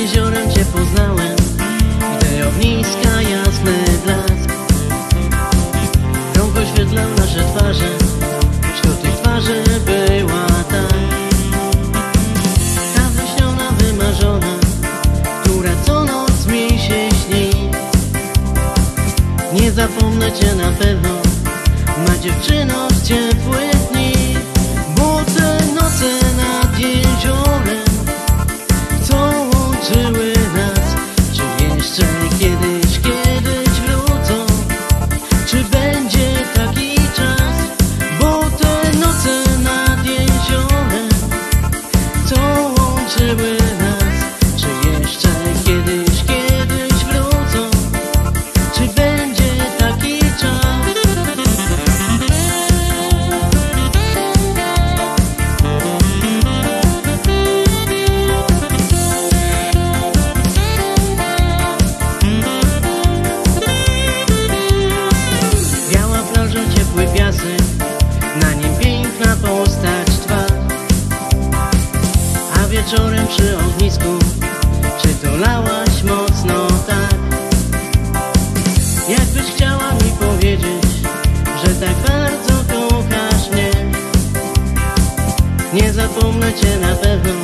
jeziorem Cię poznałem. Gdy ogniska jasny blask Krąg oświetlał nasze twarze Wśród tych twarzy była ta Ta wyśniona, wymarzona Która co noc mi się śni. Nie zapomnę Cię na pewno Ma dziewczyno ciepły łączyły nas Czy jeszcze kiedyś, kiedyś wrócą? Czy będzie taki czas? Biała plaża, ciepły piasek Na nim wieczorem przy ognisku. Przytulałaś mocno tak? Jakbyś chciała mi powiedzieć Że tak bardzo kochasz mnie. Nie zapomnę cię na pewno